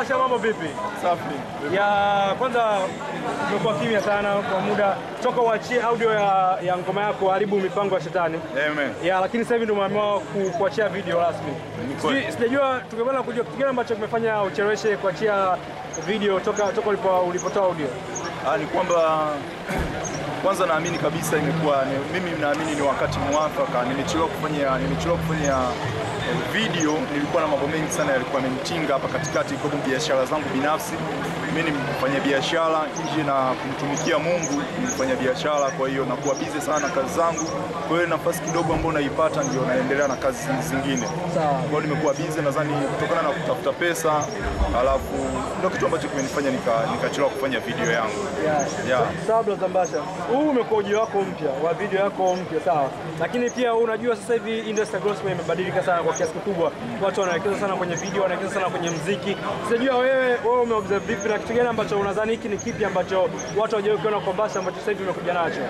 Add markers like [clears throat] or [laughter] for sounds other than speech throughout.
Basha, mambo vipi? Safi. Ya kwanza umekuwa kimya sana kwa muda toka uachie audio ya, ya ngoma yako haribu mipango ya shetani. Amen. Ya lakini sasa hivi ndio umeamua ku, kuachia video rasmi. Sijajua tungependa kujua kitu gani ambacho kimefanya ucheleweshe kuachia video toka toka ulipo ulipotoa audio. Ah, ni kwamba [clears throat] kwanza naamini kabisa imekuwa mimi naamini ni wakati mwafaka. Nimechelewa kufanya nimechelewa kufanya video, nilikuwa na mambo mengi sana yalikuwa yamenitinga hapa katikati, kwa biashara zangu binafsi. Mimi ni mfanya biashara nje na kumtumikia Mungu, ni mfanya biashara, kwa hiyo nakuwa busy sana na kazi zangu. Kwa hiyo nafasi kidogo ambayo naipata ndio naendelea na kazi zingine. Sawa. Kwa hiyo nimekuwa busy nadhani kutokana na kutafuta pesa, alafu ndio kitu ambacho kimenifanya nikachelewa nika- kufanya video yangu. Yeah. Yeah. Sawa bro Mbasha, huu umekuwa ujio wako mpya wa video yako mpya sawa, lakini pia unajua sasa hivi industry growth imebadilika sana kwa kiasi kikubwa. Watu wanawekeza sana kwenye video, wanawekeza sana kwenye mziki. Sijajua wewe wewe umeobserve vipi na kitu gani ambacho unadhani hiki ni kipi ambacho watu hawajawahi kuona kwa basi ambacho sasa hivi umekuja nacho?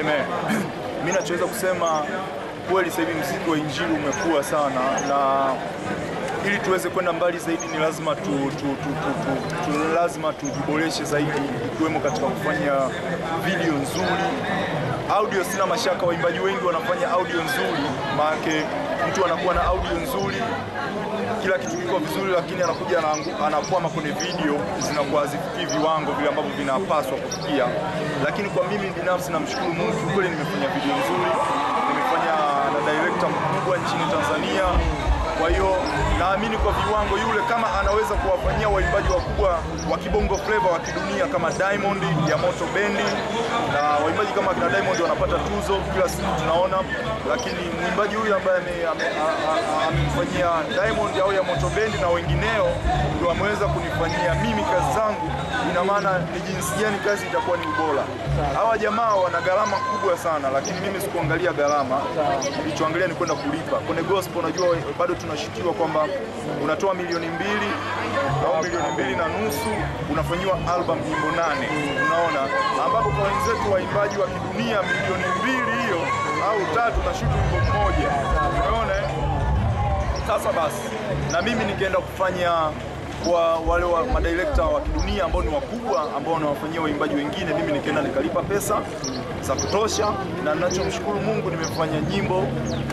Amen. [clears throat] Mimi nachoweza kusema kweli, sasa hivi mziki wa injili umekuwa sana, na ili tuweze kwenda mbali zaidi ni lazima tu, tu, tu, tu, tu, tu, lazima tujiboreshe zaidi, ikiwemo katika kufanya video nzuri. Audio sina mashaka, waimbaji wengi wanafanya audio nzuri, maanake mtu anakuwa na audio nzuri kila kitu kiko vizuri, lakini anakuja anakwama kwenye video, zinakuwa hazifikii viwango vile ambavyo vinapaswa kufikia. Lakini kwa mimi binafsi namshukuru Mungu, kweli nimefanya video nzuri, nimefanya na director mkubwa nchini Tanzania. Kwa hiyo naamini kwa viwango yule, kama anaweza kuwafanyia waimbaji wakubwa wa kibongo flava wa kidunia kama Diamond ya Moto Bendi, na waimbaji kama kina Diamond wanapata tuzo kila siku tunaona, lakini mwimbaji huyu ambaye amemfanyia Diamond au ya Moto Bendi na wengineo ndio ameweza kunifanyia mimi kazi zangu, ina maana ni jinsi gani kazi itakuwa ni ubora. Hawa jamaa wana gharama kubwa sana, lakini mimi sikuangalia gharama, nilichoangalia ni kwenda kulipa. Kwenye gospel unajua bado tunashitiwa kwamba unatoa milioni mbili au milioni mbili na nusu unafanyiwa album nyimbo nane, unaona, ambapo kwa wenzetu waimbaji wa kidunia milioni mbili hiyo au tatu na shuti wimbo mmoja, unaona eh? Sasa basi na mimi nikaenda kufanya kwa wale wa madirekta wa kidunia ambao ni wakubwa ambao wanawafanyia waimbaji wengine, mimi nikaenda nikalipa pesa za kutosha, na ninachomshukuru Mungu nimefanya nyimbo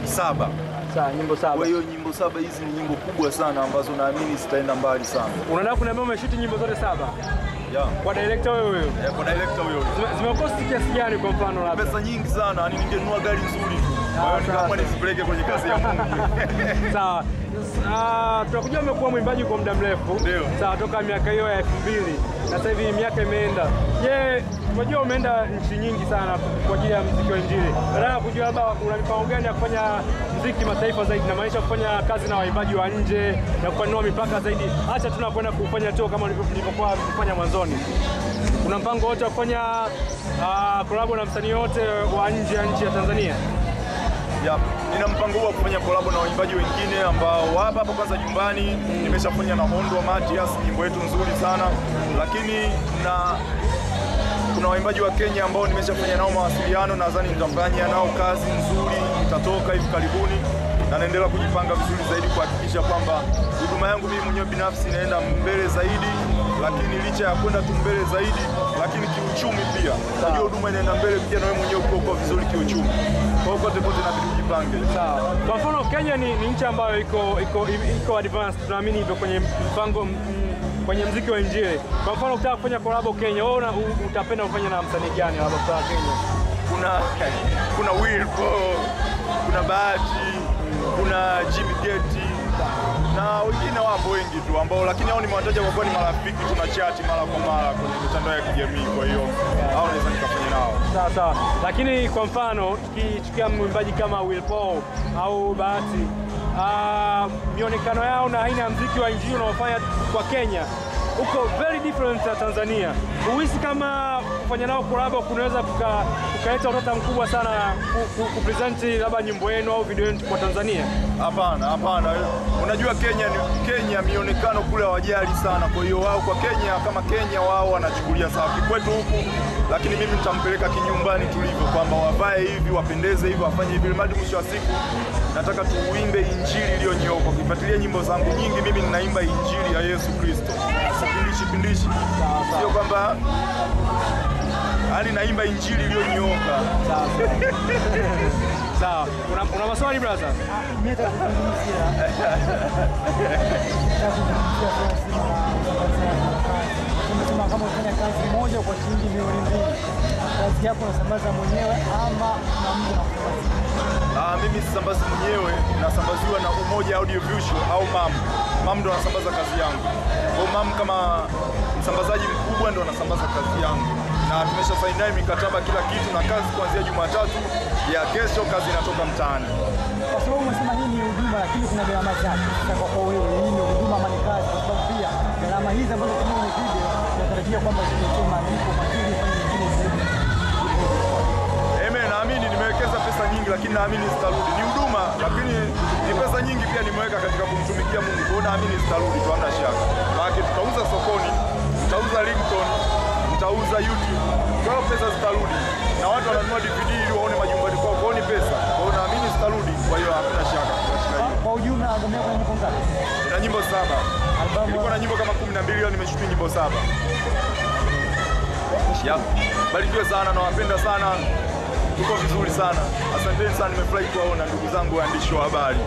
saba. Sawa, nyimbo saba. Kwa hiyo nyimbo saba hizi ni nyimbo kubwa sana ambazo naamini zitaenda mbali sana. Unataka kuniambia umeshuti nyimbo zote saba Yeah. kwa director wewe huyo? Yeah, Kwa director huyo Zime- Zimekosti kiasi gani kwa mfano labda? pesa nyingi sana, yani ningenunua gari nzuri tu. Kwa hiyo kwenye kazi ya Mungu. [laughs] Sawa. Ah, tunakujua umekuwa mwimbaji kwa muda mrefu. Sawa, toka miaka hiyo ya elfu mbili na sasa hivi miaka imeenda. Je, unajua umeenda nchi nyingi sana kwa ajili ya muziki wa Injili. Nataka kujua labda una mipango gani ya kufanya muziki mataifa zaidi, namaanisha kufanya kazi na waimbaji wa nje na kupanua mipaka zaidi, hata tunakwenda kufanya tour kama nilivyokuwa kufanya mwanzoni. Kuna mpango wote wa kufanya uh, kolabo na msanii wote wa nje ya nchi ya Tanzania? Ya, nina mpango wa kufanya kolabo na waimbaji wengine ambao hapa hapa kwanza nyumbani nimeshafanya na Hondo wa Matias, nyimbo yetu nzuri sana, lakini na kuna waimbaji wa Kenya ambao nimeshafanya nao mawasiliano, nadhani nitafanya nao kazi nzuri, itatoka hivi karibuni, na naendelea kujipanga vizuri zaidi kuhakikisha kwamba huduma yangu mimi mwenyewe binafsi inaenda mbele zaidi, lakini licha ya kwenda tu mbele zaidi, lakini kiuchumi pia, najua huduma inaenda mbele pia, na wewe mwenyewe uko vizuri kiuchumi. Kwa hiyo kote kote inabidi ujipange. Sawa. Kwa mfano Kenya ni, ni nchi ambayo iko iko iko advanced, tunaamini hivyo kwenye mpango kwenye mziki wa Injili. Kwa mfano ukitaka kufanya kolabo Kenya, wewe utapenda kufanya na msanii gani labda kutoka Kenya? kuna kuna Wilbo, kuna Bahati, kuna Jimmy Gate na wengine wapo wengi tu ambao, lakini hao nimewataja kwa kuwa ni marafiki, tuna chati mara kwa mara kwenye mitandao ya kijamii. Kwa hiyo hao naweza nikafanya nao. Sawa sawa. Lakini kwa mfano tukichukia mwimbaji kama Will Paul au Bahati, ah, mionekano yao na aina ya mziki wa Injili unaofanya kwa Kenya uko very different na Tanzania. Huhisi kama kufanya nao kolabo kunaweza kukaleta utata mkubwa sana ku- ku- kupresent labda nyimbo yenu au video yenu kwa Tanzania? Hapana, hapana. Unajua Kenya ni Kenya, mionekano kule hawajali sana. Kwa hiyo wao kwa Kenya, kama Kenya wao wanachukulia sawa kwetu huku, lakini mimi nitampeleka kinyumbani tulivyo, kwamba wavae hivi, wapendeze hivi, wafanye hivi, mradi mwisho wa siku nataka tuuimbe injili iliyonyooka. Ukifuatilia nyimbo zangu nyingi, mimi ninaimba injili ya Yesu Kristo, kipindishi pindishi, sio kwamba yaani naimba injili iliyonyooka. Sawa, una, una maswali brother? Mimi nitakuzungumzia nitakuzungumzia swala zima la usambazaji wa kazi. Umesema kama unafanya kazi moja kwa shilingi milioni mbili, kazi yako unasambaza mwenyewe ama na mtu? Ah, mimi sisambazi mwenyewe, nasambaziwa na Umoja Audiovisual au MAM. MAM ndo anasambaza kazi yangu. Kwa MAM kama msambazaji mkubwa ndo anasambaza kazi yangu, na tumesha saini naye mikataba kila kitu, na kazi kuanzia Jumatatu ya kesho kazi inatoka mtaani. Kwa sababu umesema hii ni huduma, lakini kuna gharama zake. Sasa kwa wewe, hii ni huduma ama ni kazi? Kwa sababu pia gharama hizi ambazo video tunatarajia kwamba ziletee malipo mazuri, kwa nyingine zaidi. Eme, naamini nimewekeza pesa nyingi, lakini naamini zitarudi. Ni huduma, lakini ni pesa nyingi pia nimeweka katika kumtumikia Mungu. Kwa naamini zitarudi tu, hamna shaka. Maana tutauza sokoni, tutauza ringtone, tutauza YouTube. Kwa hiyo pesa zitarudi, na watu wananunua DVD ili waone majumbani kwao. Kwa hiyo ni pesa, kwa hiyo naamini zitarudi. Kwa hiyo hakuna shaka. Kwa ujumla, albamu yako ina nyimbo ngapi? Ina nyimbo saba, Albamu ilikuwa na nyimbo kama kumi na mbili, leo nimeshuti nyimbo saba. Yep. Barikiwe sana, nawapenda sana, tuko vizuri sana. Asanteni sana, nimefurahi kuwaona ndugu zangu waandishi wa habari.